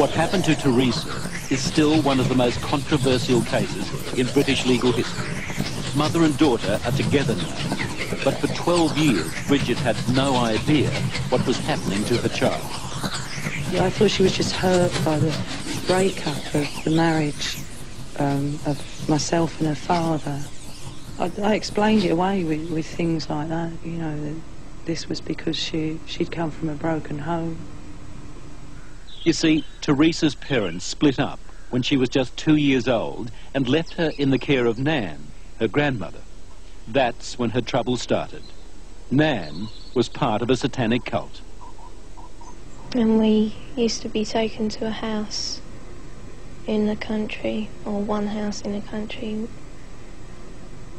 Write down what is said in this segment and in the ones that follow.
What happened to Teresa is still one of the most controversial cases in British legal history. Mother and daughter are together now, but for 12 years Bridget had no idea what was happening to her child. Yeah, I thought she was just hurt by the breakup of the marriage um, of myself and her father. I, I explained it away with, with things like that, you know, that this was because she, she'd come from a broken home. You see, Teresa's parents split up when she was just two years old and left her in the care of Nan, her grandmother. That's when her trouble started. Nan was part of a satanic cult. And we used to be taken to a house in the country, or one house in the country,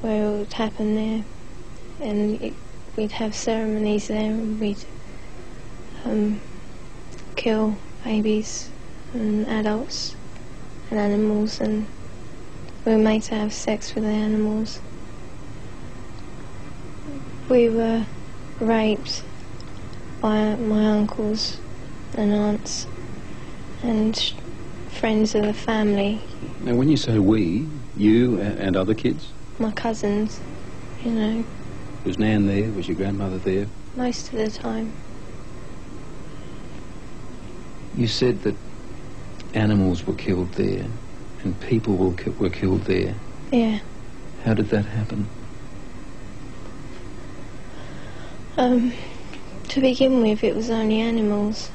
where it would happen there. And it, we'd have ceremonies there and we'd um, kill babies and adults and animals and we were made to have sex with the animals. We were raped by my uncles and aunts and friends of the family. Now, when you say we, you and other kids, My cousins, you know, was Nan there? Was your grandmother there? most of the time. You said that animals were killed there and people were, ki- were killed there. Yeah. How did that happen? Um, to begin with, it was only animals.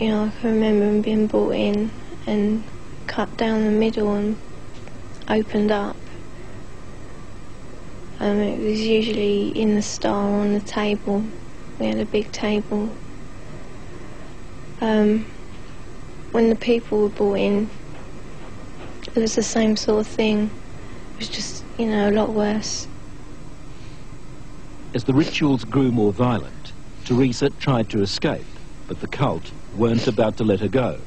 You know, I can remember them being brought in and cut down the middle and opened up. Um, it was usually in the star on the table. We had a big table. Um, when the people were brought in, it was the same sort of thing. It was just, you know, a lot worse. As the rituals grew more violent, Teresa tried to escape, but the cult weren't about to let her go.